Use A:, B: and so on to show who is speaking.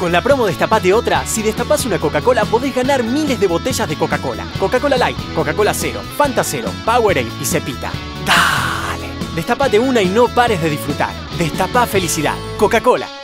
A: Con la promo Destapate Otra, si destapas una Coca-Cola podés ganar miles de botellas de Coca-Cola. Coca-Cola Light, Coca-Cola Cero, Fanta Cero, Powerade y Cepita. ¡Dale! Destapate una y no pares de disfrutar. Destapá felicidad. Coca-Cola.